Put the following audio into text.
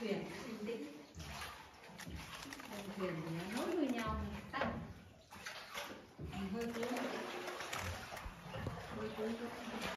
thuyền yên tĩnh. Đồng quyền nối đuôi nhau tăng hơi cuốn hơi cuốn